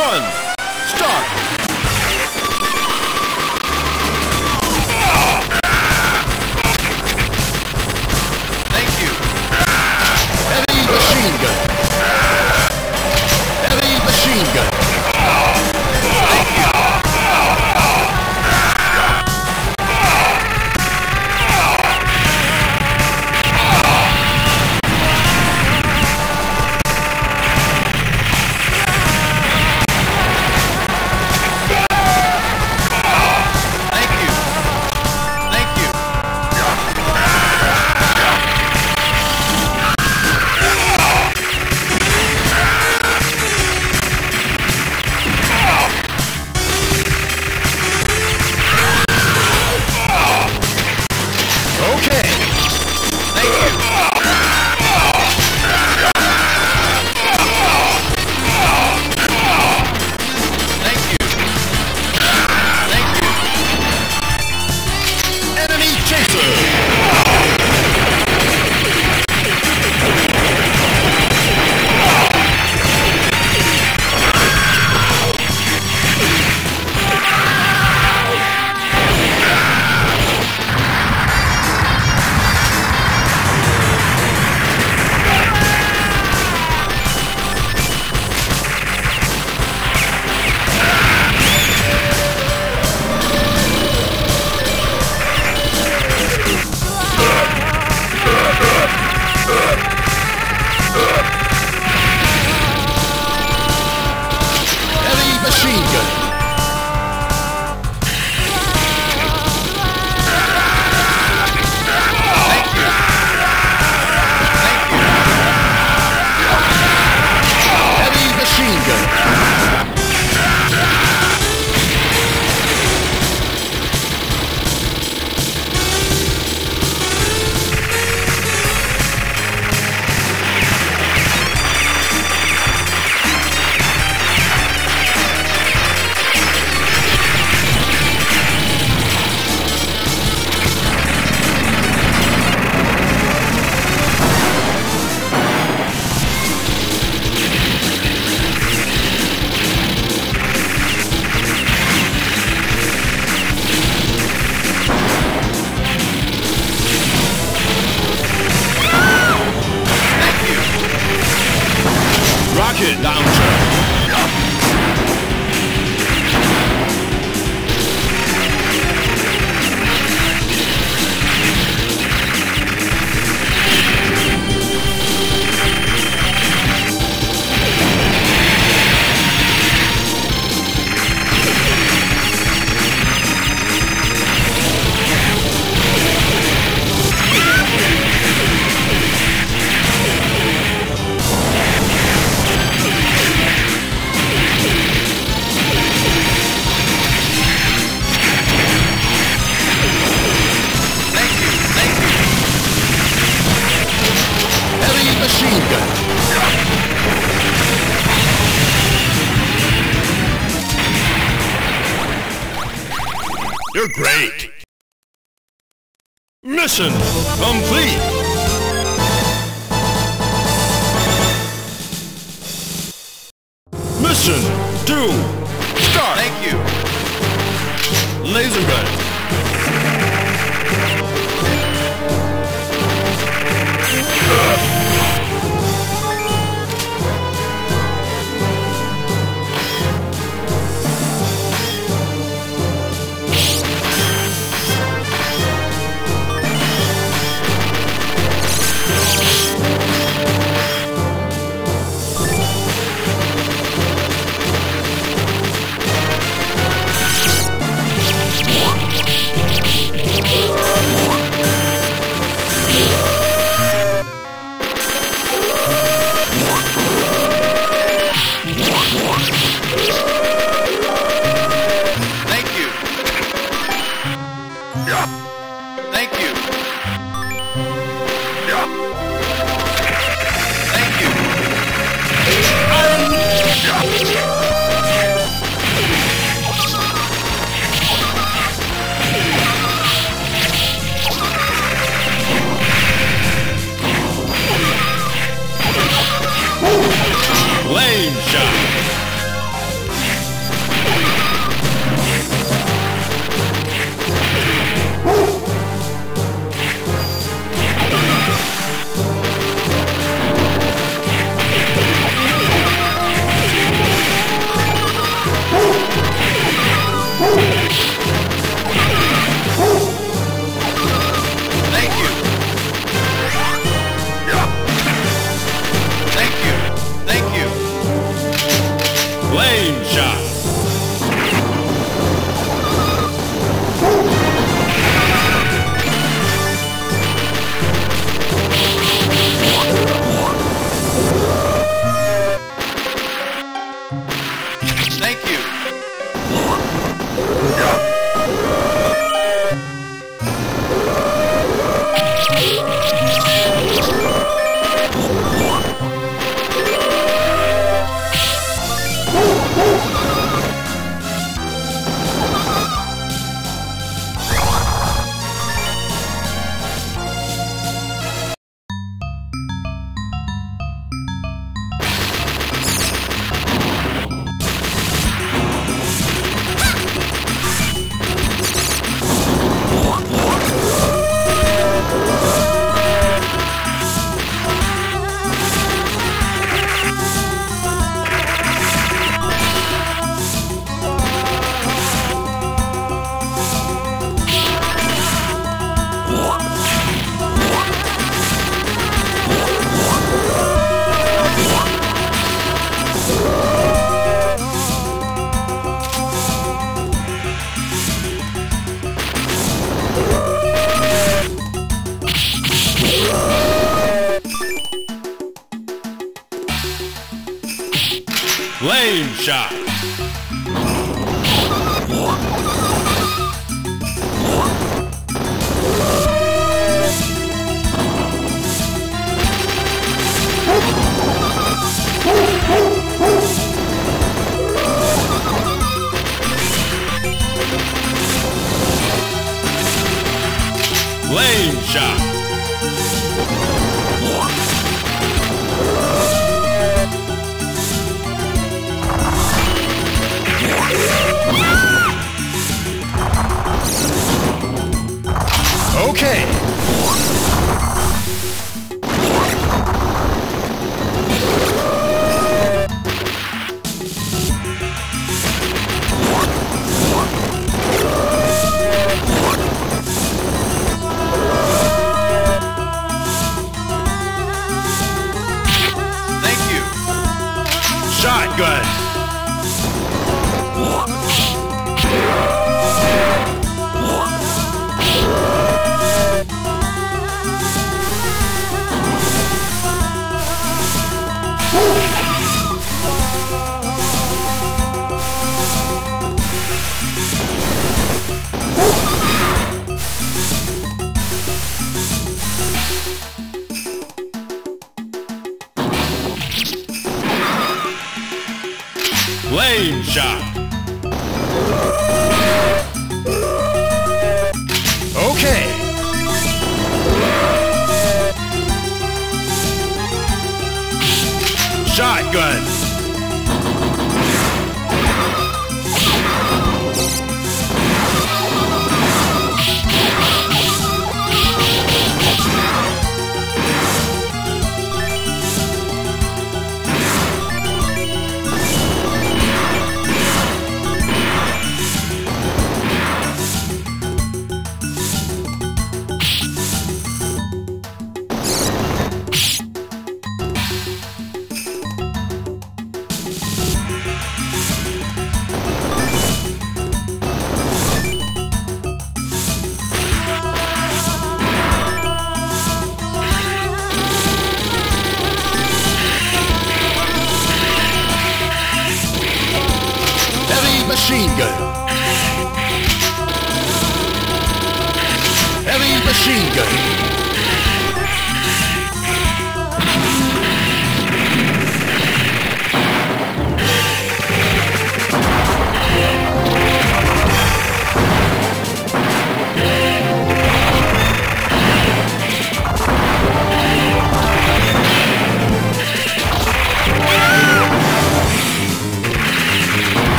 one,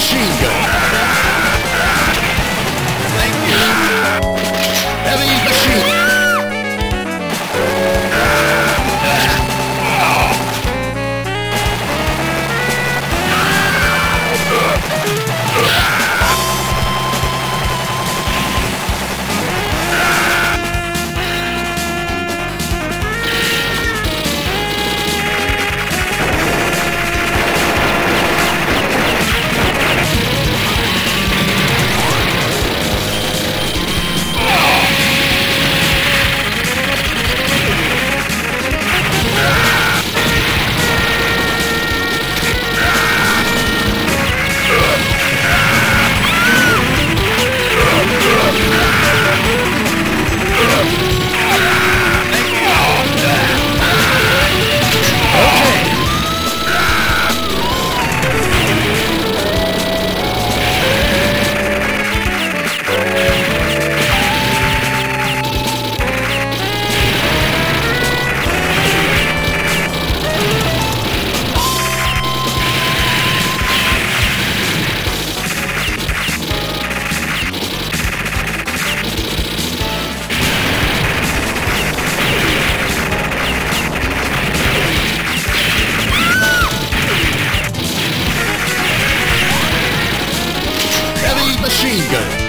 machine gun. Machine.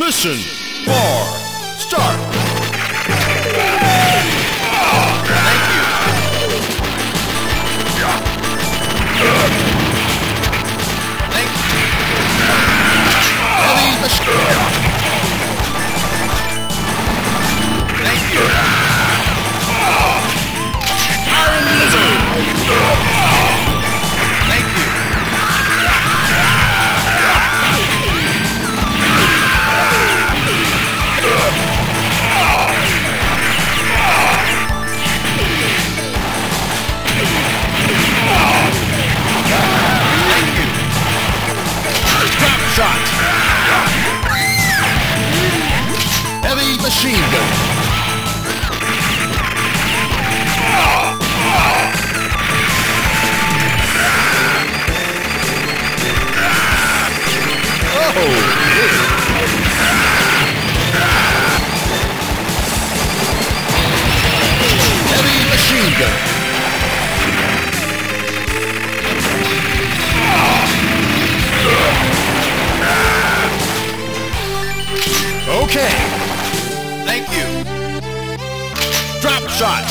Mission four. Machine gun. Gun. Okay. Shot.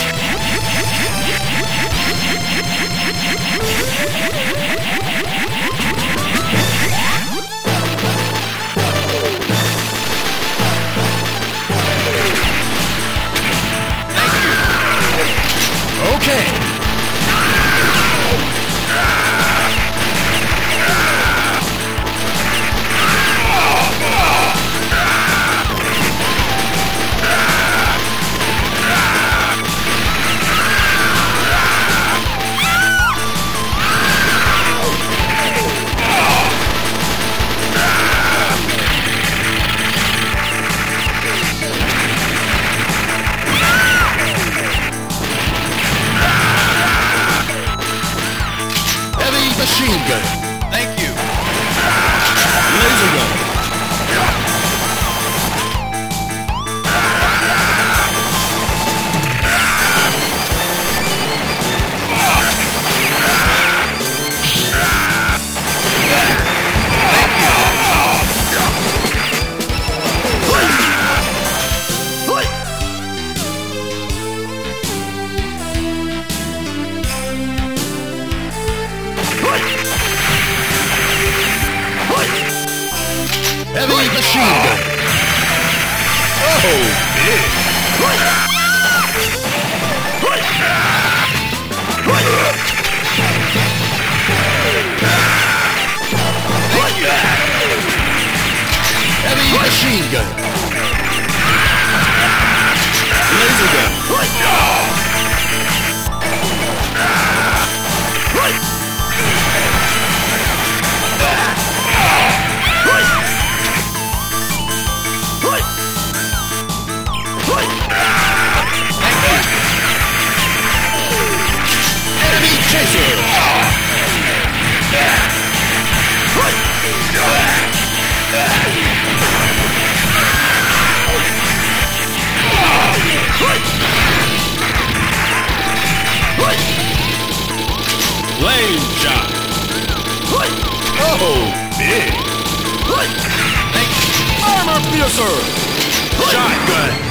Gun. Laser gun. Oh, big. Armor piercer. Shotgun.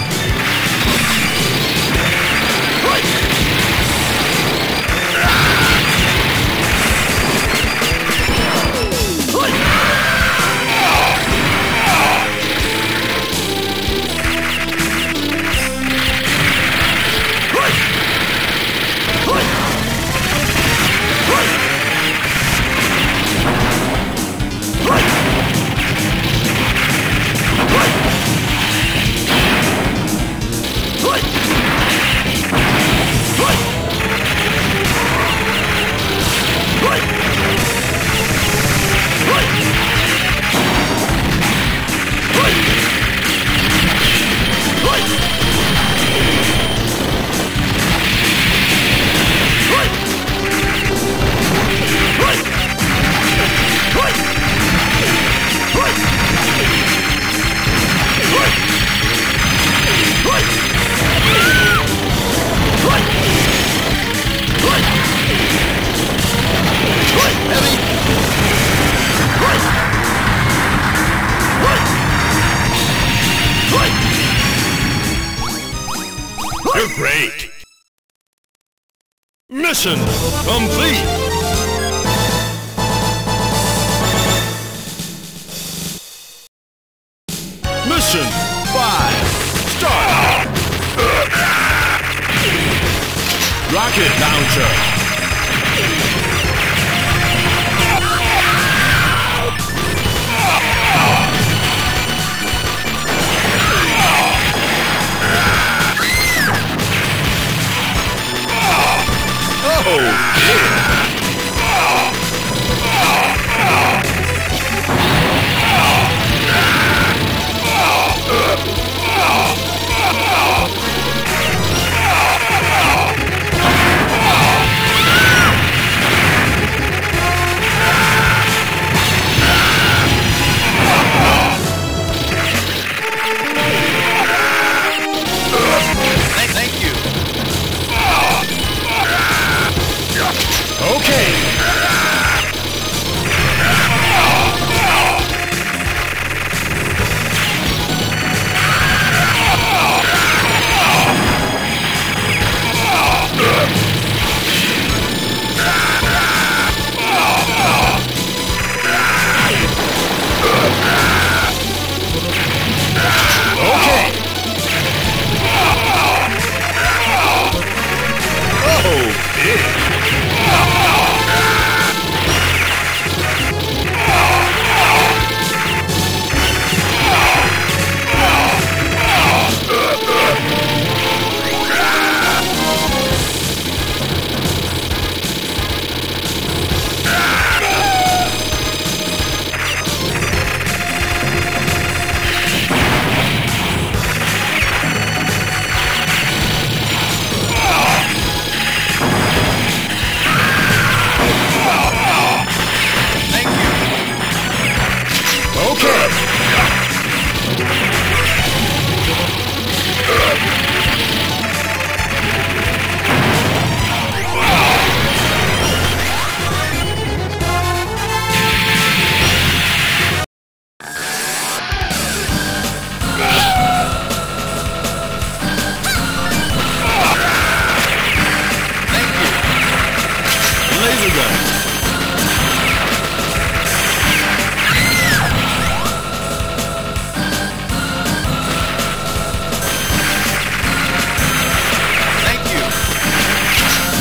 Thank you.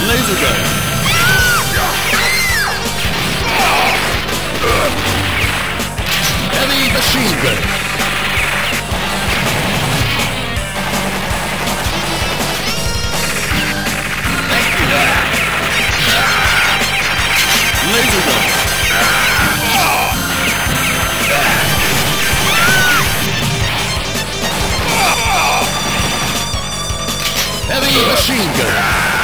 laser gun. Heavy machine gun. machine gun.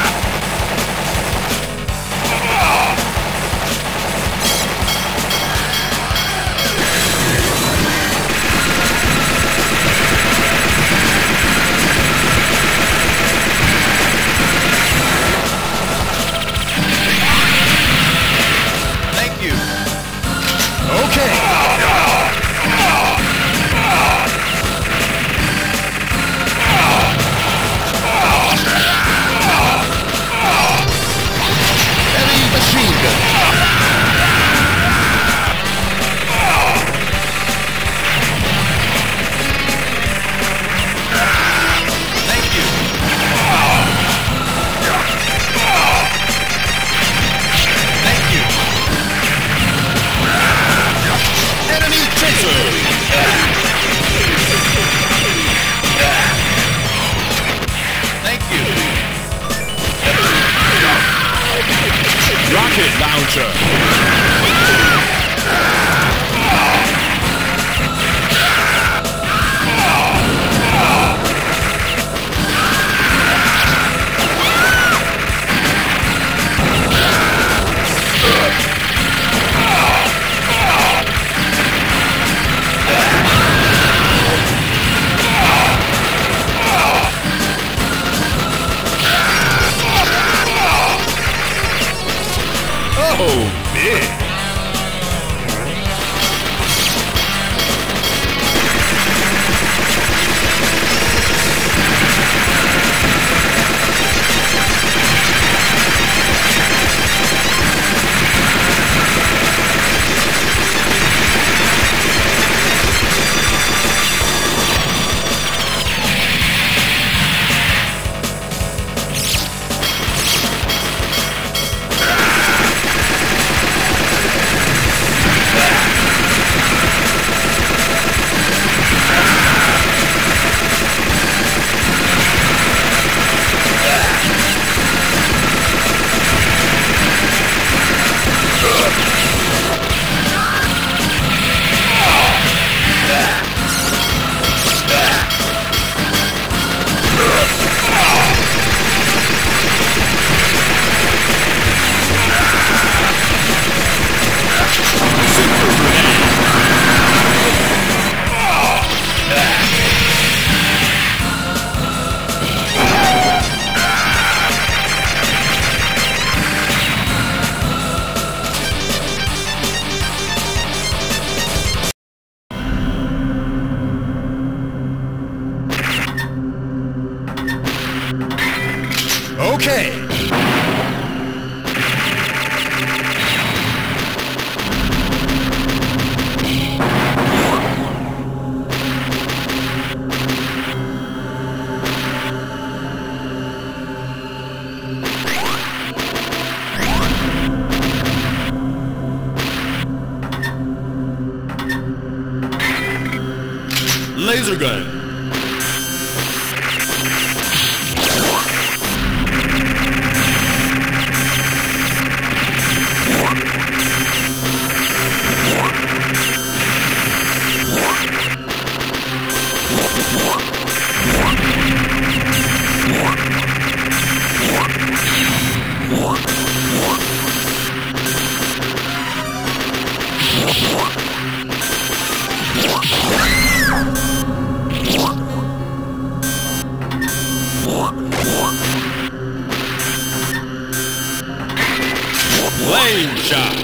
Flame shot.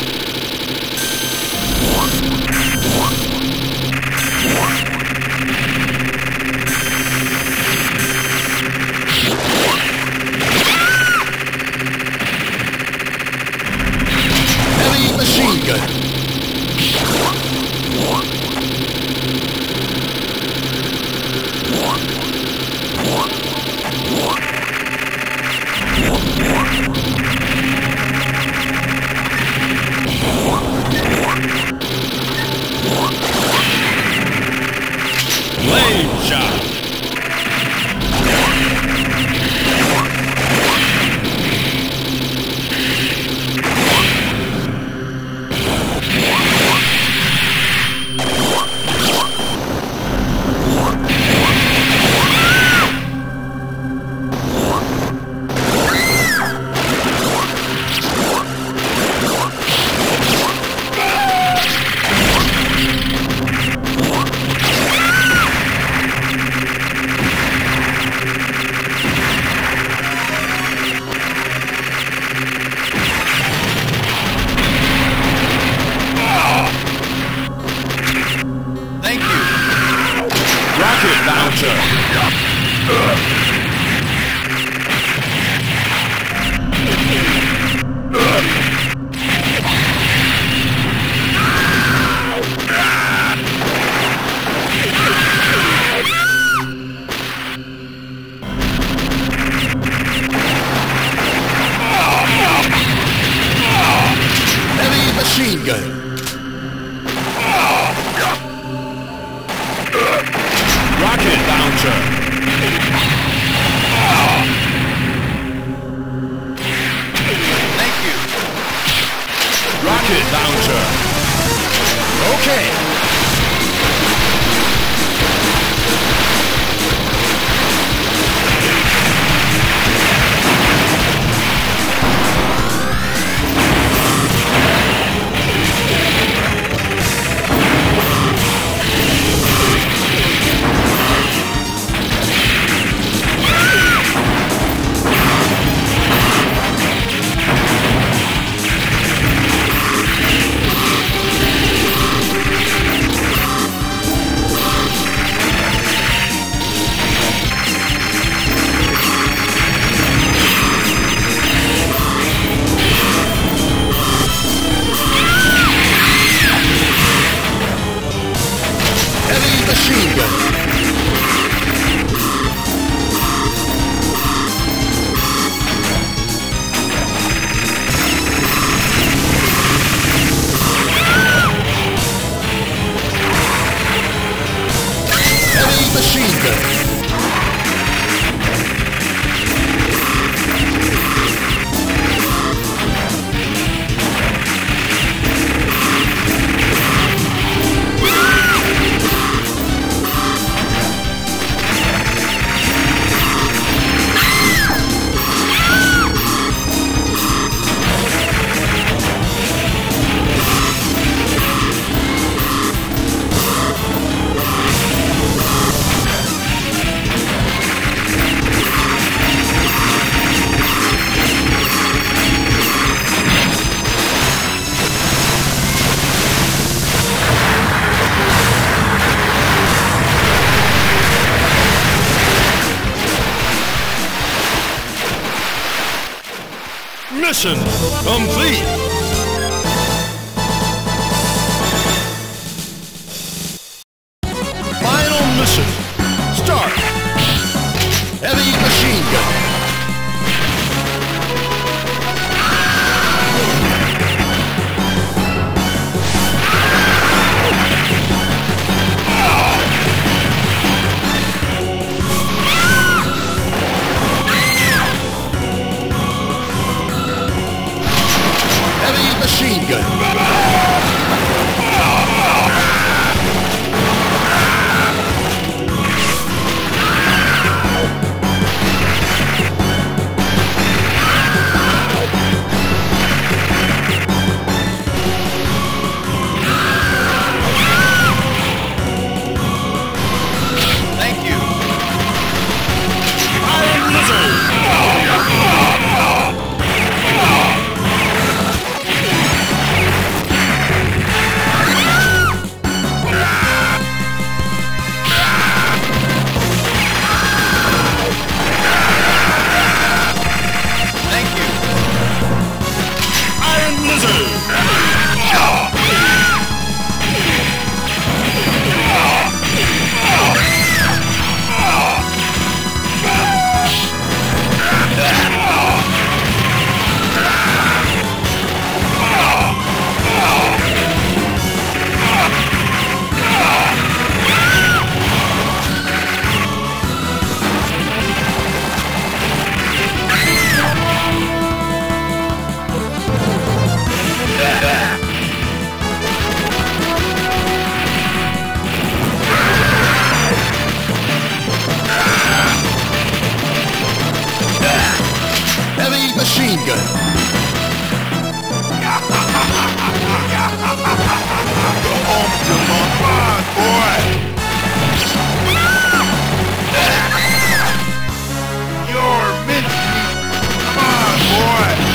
Sir. machine gun. machine gun. You're off to my mind, boy. You're mincemeat. Come on, boy.